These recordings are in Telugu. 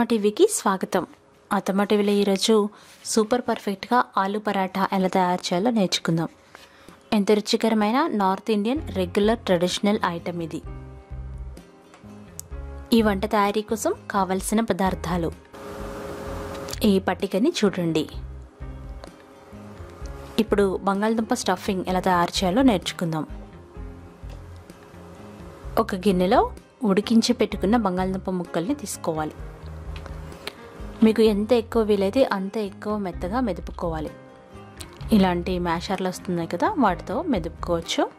ఆత్మ టీవీకి స్వాగతం. ఆత్మ టీవీలో ఈరోజు సూపర్ పర్ఫెక్ట్గా ఆలు పరాఠా ఎలా తయారు చేయాలో నేర్చుకుందాం. ఎంత రుచికరమైన north Indian regular traditional item ఇది. ఈ వంట తయారీ కోసం కావలసిన పదార్థాలు. ఈ పట్టికని చూడండి. ఇప్పుడు బంగాళదుంప స్టఫింగ్ ఎలా తయారు చేయాలో నేర్చుకుందాం. ఒక గిన్నెలో ఉడికించి పెట్టుకున్న బంగాళదుంప ముక్కల్ని తీసుకోవాలి. మీకు ఎంత ఎక్కువ వీలైతే అంత ఎక్కువ మెత్తగా మెదుపుకోవాలి. ఇలాంటి మ్యాషర్లు వస్తున్నాయి కదా వాటితో మెదుపుకోవచ్చు.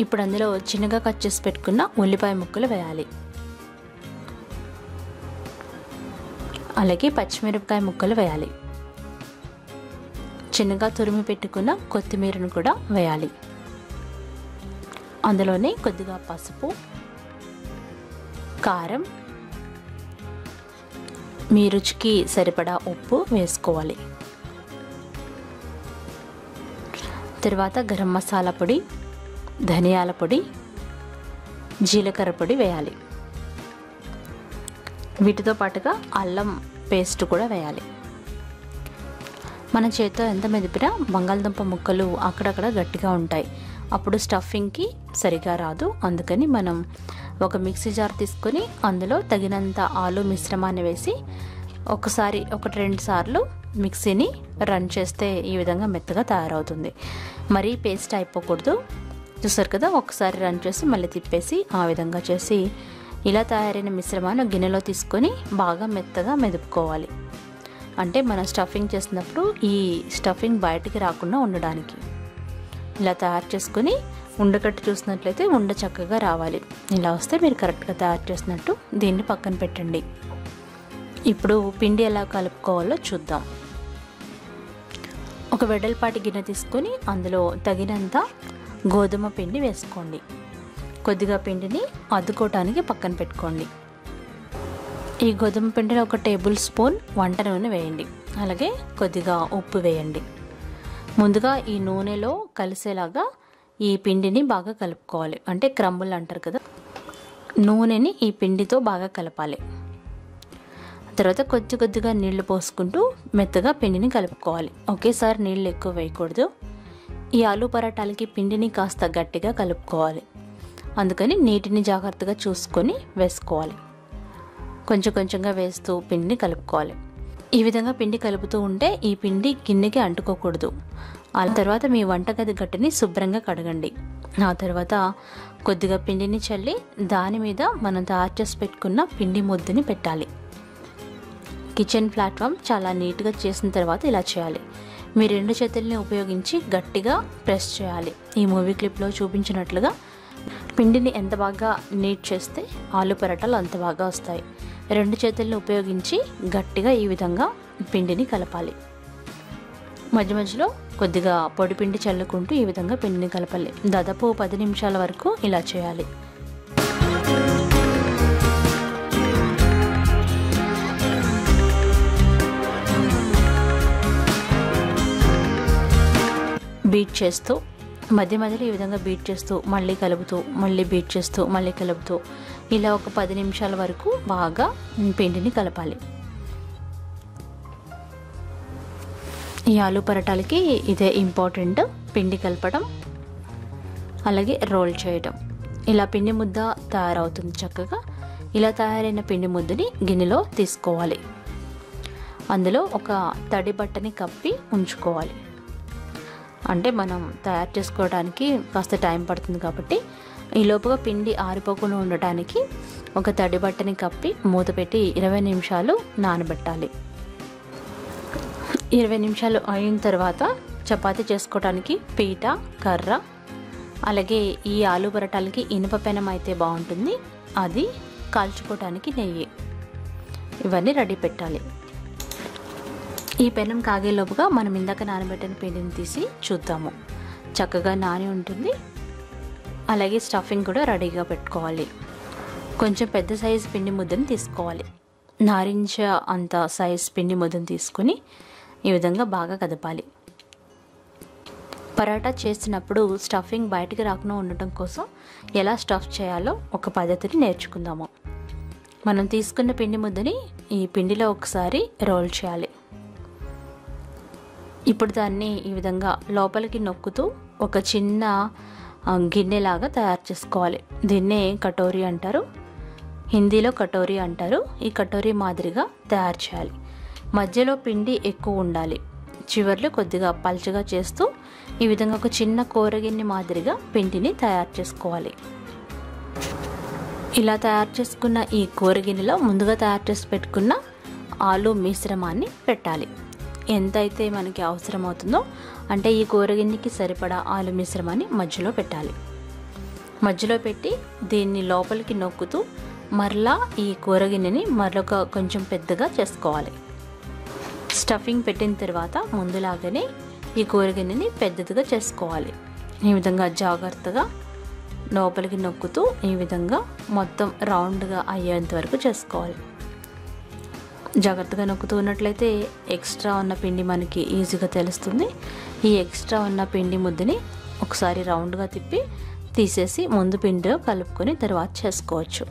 ఇప్పుడు అందులో చిన్నగా కట్ చేసి పెట్టుకున్న ఉల్లిపాయ ముక్కలు వేయాలి. అలాగే పచ్చిమిరపకాయ ముక్కలు వేయాలి. చిన్నగా తురిమి పెట్టుకున్న కొత్తిమీరను కూడా వేయాలి. అందులోనే కొద్దిగా పసుపు కారం మీ రుచికి సరిపడా ఉప్పు వేసుకోవాలి. తర్వాత గరం మసాలా పొడి ధనియాల పొడి జీలకర్ర పొడి వేయాలి. వీటితో పాటుగా అల్లం పేస్ట్ కూడా వేయాలి. మన చేతితో ఎంత మెదిపినా బంగాళదుంప ముక్కలు అక్కడక్కడ గట్టిగా ఉంటాయి. అప్పుడు స్టఫింగ్కి సరిగా రాదు. అందుకని మనం ఒక మిక్సీ జార్ తీసుకొని అందులో తగినంత ఆలు మిశ్రమాన్ని వేసి ఒకసారి ఒకటి రెండు సార్లు మిక్సీని రన్ చేస్తే ఈ విధంగా మెత్తగా తయారవుతుంది. మరీ పేస్ట్ అయిపోకూడదు. చూసారు కదా ఒకసారి రన్ చేసి మళ్ళీ తిప్పేసి ఆ విధంగా చేసి ఇలా తయారైన మిశ్రమాన్ని గిన్నెలో తీసుకొని బాగా మెత్తగా మెదుపుకోవాలి. అంటే మనం స్టఫింగ్ చేసినప్పుడు ఈ స్టఫింగ్ బయటికి రాకుండా ఉండడానికి. ఇలా తయారు చేసుకొని ఉండకట్టు చూసినట్లయితే ఉండ చక్కగా రావాలి. ఇలా వస్తే మీరు కరెక్ట్గా తయారు చేసినట్టు దీన్ని పక్కన పెట్టండి. ఇప్పుడు పిండి ఎలా కలుపుకోవాలో చూద్దాం. ఒక వెడల్పాటి గిన్నె తీసుకొని అందులో తగినంత గోధుమ పిండి వేసుకోండి. కొద్దిగా పిండిని అద్దుకోవటానికి పక్కన పెట్టుకోండి. ఈ గోధుమ పిండిలో ఒక టేబుల్ స్పూన్ వంట నూనె వేయండి. అలాగే కొద్దిగా ఉప్పు వేయండి. ముందుగా ఈ నూనెలో కలిసేలాగా ఈ పిండిని బాగా కలుపుకోవాలి. అంటే క్రంబుల్ అంటారు కదా. నూనెని ఈ పిండితో బాగా కలపాలి. తర్వాత కొద్ది కొద్దిగా నీళ్ళు పోసుకుంటూ మెత్తగా పిండిని కలుపుకోవాలి. ఒకేసారి నీళ్ళు ఎక్కువ వేయకూడదు. ఈ ఆలు పరాటాలకి పిండిని కాస్త గట్టిగా కలుపుకోవాలి. అందుకని నీటిని జాగ్రత్తగా చూసుకొని వేసుకోవాలి. కొంచెం కొంచెంగా వేస్తూ పిండిని కలుపుకోవాలి. ఈ విధంగా పిండి కలుపుతూ ఉంటే ఈ పిండి గిన్నెకి అంటుకోకూడదు. ఆ తర్వాత మీ వంటగది గట్టిని శుభ్రంగా కడగండి. ఆ తర్వాత కొద్దిగా పిండిని చల్లి దాని మీద మనం తయారు చేసి పెట్టుకున్న పిండి ముద్దని పెట్టాలి. కిచెన్ ప్లాట్ఫామ్ చాలా నీట్గా చేసిన తర్వాత ఇలా చేయాలి. మీ రెండు చేతుల్ని ఉపయోగించి గట్టిగా ప్రెస్ చేయాలి. ఈ మూవీ క్లిప్లో చూపించినట్లుగా పిండిని ఎంత బాగా నీట్ చేస్తే ఆలు పరాటాలు అంత బాగా వస్తాయి. రెండు చేతుల్ని ఉపయోగించి గట్టిగా ఈ విధంగా పిండిని కలపాలి. మధ్య మధ్యలో కొద్దిగా పొడి పిండి చల్లుకుంటూ ఈ విధంగా పిండిని కలపాలి. దాదాపు పది నిమిషాల వరకు ఇలా చేయాలి. బీట్ చేస్తూ మధ్య మధ్యలో ఈ విధంగా బీట్ చేస్తూ మళ్ళీ కలుపుతూ మళ్ళీ బీట్ చేస్తూ మళ్ళీ కలుపుతూ ఇలా ఒక పది నిమిషాల వరకు బాగా పిండిని కలపాలి. ఈ ఆలు పరటాలకి ఇదే ఇంపార్టెంట్ పిండి కలపడం అలాగే రోల్ చేయడం. ఇలా పిండి ముద్ద తయారవుతుంది చక్కగా. ఇలా తయారైన పిండి ముద్దని గిన్నెలో తీసుకోవాలి. అందులో ఒక తడి బట్టని కప్పి ఉంచుకోవాలి. అంటే మనం తయారు చేసుకోవడానికి కాస్త టైం పడుతుంది కాబట్టి ఈ లోపుగా పిండి ఆరిపోకుండా ఉండటానికి ఒక తడి బట్టని కప్పి మూత పెట్టి ఇరవై నిమిషాలు నానబెట్టాలి. ఇరవై నిమిషాలు అయిన తర్వాత చపాతి చేసుకోవడానికి పీట కర్ర అలాగే ఈ ఆలు పరటాలకి ఇనుప పెనం అయితే బాగుంటుంది. అది కాల్చుకోవటానికి నెయ్యి. ఇవన్నీ రెడీ పెట్టాలి. ఈ పెనం కాగేలోపుగా మనం ఇందాక నానబెట్టిన పిండిని తీసి చూద్దాము. చక్కగా నాని ఉంటుంది. అలాగే స్టఫింగ్ కూడా రెడీగా పెట్టుకోవాలి. కొంచెం పెద్ద సైజు పిండి ముద్దను తీసుకోవాలి. నారింజ అంత సైజ్ పిండి ముద్దను తీసుకొని ఈ విధంగా బాగా కదపాలి. పరాటా చేసినప్పుడు స్టఫింగ్ బయటికి రాకుండా ఉండటం కోసం ఎలా స్టఫ్ చేయాలో ఒక పద్ధతిని నేర్చుకుందాము. మనం తీసుకున్న పిండి ముద్దని ఈ పిండిలో ఒకసారి రోల్ చేయాలి. ఇప్పుడు దాన్ని ఈ విధంగా లోపలికి నొక్కుతూ ఒక చిన్న గిన్నెలాగా తయారు చేసుకోవాలి. దీన్నే కటోరీ అంటారు. హిందీలో కటోరీ అంటారు. ఈ కటోరీ మాదిరిగా తయారు చేయాలి. మధ్యలో పిండి ఎక్కువ ఉండాలి. చివర్లో కొద్దిగా పల్చగా చేస్తూ ఈ విధంగా ఒక చిన్న కూరగిన్నె మాదిరిగా పిండిని తయారు చేసుకోవాలి. ఇలా తయారు చేసుకున్న ఈ కూరగిన్నెలో ముందుగా తయారు చేసి పెట్టుకున్న ఆలు మిశ్రమాన్ని పెట్టాలి. ఎంతైతే మనకి అవసరం అవుతుందో అంటే ఈ కూరగిన్నెకి సరిపడా ఆలు మిశ్రమాన్ని మధ్యలో పెట్టాలి. మధ్యలో పెట్టి దీన్ని లోపలికి నొక్కుతూ మరలా ఈ కూరగిన్నెని మరొక కొంచెం పెద్దగా చేసుకోవాలి. స్టఫింగ్ పెట్టిన తర్వాత ముందులాగానే ఈ కూరగిన్నెని పెద్దదిగా చేసుకోవాలి. ఈ విధంగా జాగ్రత్తగా లోపలికి నొక్కుతూ ఈ విధంగా మొత్తం రౌండ్గా అయ్యేంత వరకు చేసుకోవాలి. జాగ్రత్తగా నొక్కుతూ ఉన్నట్లయితే ఎక్స్ట్రా ఉన్న పిండి మనకి ఈజీగా తెలుస్తుంది. ఈ ఎక్స్ట్రా ఉన్న పిండి ముద్దని ఒకసారి రౌండ్గా తిప్పి తీసేసి ముందు పిండిలో కలుపుకొని తర్వాత చేసుకోవచ్చు.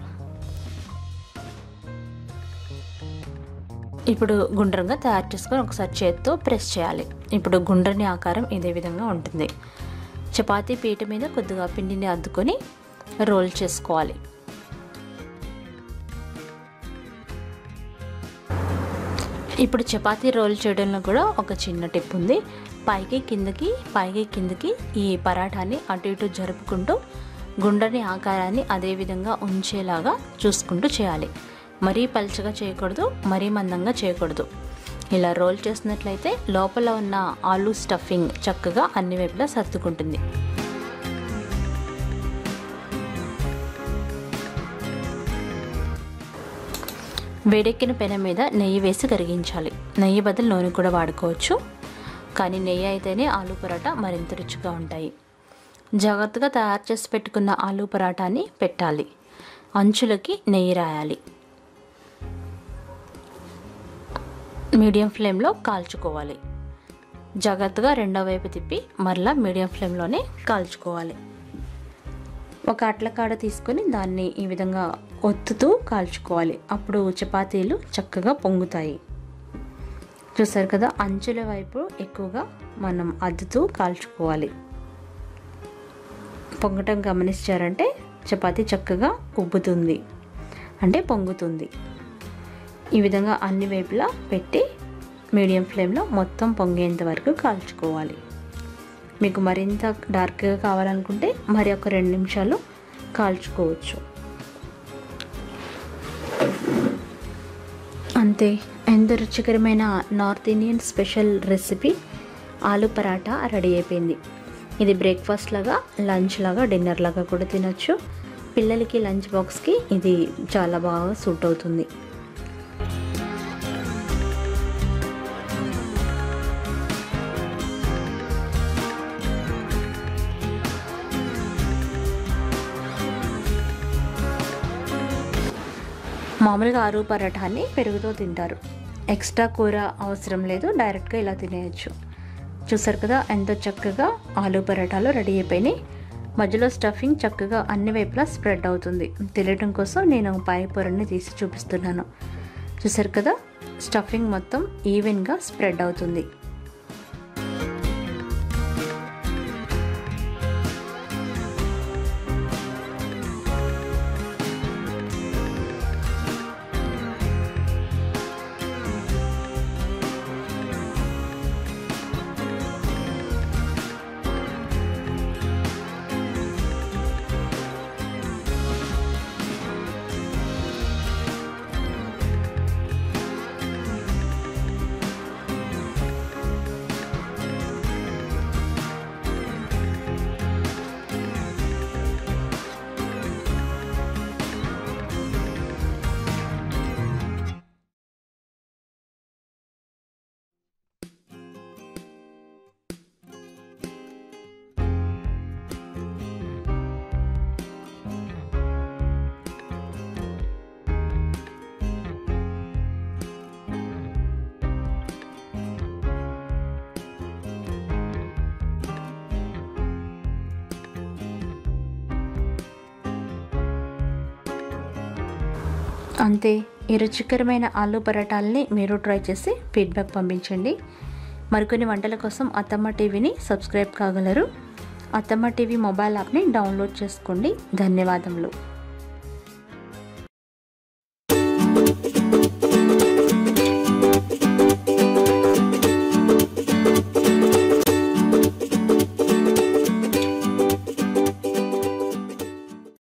ఇప్పుడు గుండ్రంగా తయారు చేసుకొని ఒకసారి చేత్తో ప్రెస్ చేయాలి. ఇప్పుడు గుండ్రని ఆకారం ఇదే విధంగా ఉంటుంది. చపాతీ పీట మీద కొద్దిగా పిండిని అద్దుకొని రోల్ చేసుకోవాలి. ఇప్పుడు చపాతీ రోల్ చేయడంలో కూడా ఒక చిన్న టిప్ ఉంది. పైకి కిందకి పైకి కిందకి ఈ పరాఠాని అటు ఇటు జరుపుకుంటూ గుండెని ఆకారాన్ని అదే విధంగా ఉంచేలాగా చూసుకుంటూ చేయాలి. మరీ పలుచగా చేయకూడదు మరీ మందంగా చేయకూడదు. ఇలా రోల్ చేసినట్లయితే లోపల ఉన్న ఆలు స్టఫింగ్ చక్కగా అన్ని వైపులా సర్దుకుంటుంది. వేడెక్కిన పెన మీద నెయ్యి వేసి కరిగించాలి. నెయ్యి బదులు నూనె కూడా వాడుకోవచ్చు. కానీ నెయ్యి అయితేనే ఆలు పరాటా మరింత రుచిగా ఉంటాయి. జాగ్రత్తగా తయారు చేసి పెట్టుకున్న ఆలు పరాటాని పెట్టాలి. అంచులకి నెయ్యి రాయాలి. మీడియం ఫ్లేమ్లో కాల్చుకోవాలి. జాగ్రత్తగా రెండో వైపు తిప్పి మరలా మీడియం ఫ్లేమ్లోనే కాల్చుకోవాలి. ఒక అట్లకాడ తీసుకొని దాన్ని ఈ విధంగా ఒత్తుతూ కాల్చుకోవాలి. అప్పుడు చపాతీలు చక్కగా పొంగుతాయి. చూసారు కదా అంచుల వైపు ఎక్కువగా మనం అద్దుతూ కాల్చుకోవాలి. పొంగటం గమనించారంటే చపాతి చక్కగా ఉబ్బుతుంది. అంటే పొంగుతుంది. ఈ విధంగా అన్ని వైపులా పెట్టి మీడియం ఫ్లేమ్లో మొత్తం పొంగేంత వరకు కాల్చుకోవాలి. మీకు మరింత డార్క్గా కావాలనుకుంటే మరి ఒక రెండు నిమిషాలు కాల్చుకోవచ్చు. అంతే ఎంత రుచికరమైన నార్త్ ఇండియన్ స్పెషల్ రెసిపీ? ఆలు పరాటా రెడీ అయిపోయింది. ఇది బ్రేక్ఫాస్ట్ లాగా లంచ్ లాగా డిన్నర్ లాగా కూడా తినొచ్చు. పిల్లలకి లంచ్ బాక్స్కి ఇది చాలా బాగా సూట్ అవుతుంది. మామూలుగా ఆరు పరాఠాన్ని పెరుగుతో తింటారు. ఎక్స్ట్రా కూర అవసరం లేదు డైరెక్ట్గా ఇలా తినేయచ్చు. చూసారు కదా ఎంతో చక్కగా ఆలు పరాటాలు రెడీ అయిపోయినాయి. మధ్యలో స్టఫింగ్ చక్కగా అన్ని వైపులా స్ప్రెడ్ అవుతుంది. తెలియడం కోసం నేను పై పొరని తీసి చూపిస్తున్నాను. చూసారు కదా స్టఫింగ్ మొత్తం ఈవెన్గా స్ప్రెడ్ అవుతుంది. అంతే ఈ రుచికరమైన ఆలు పరాటాలని మీరు ట్రై చేసి ఫీడ్బ్యాక్ పంపించండి. మరికొన్ని వంటల కోసం అత్తమ్మ టీవీని సబ్స్క్రైబ్ కాగలరు. అత్తమ్మ టీవీ మొబైల్ యాప్ని డౌన్లోడ్ చేసుకోండి. ధన్యవాదములు.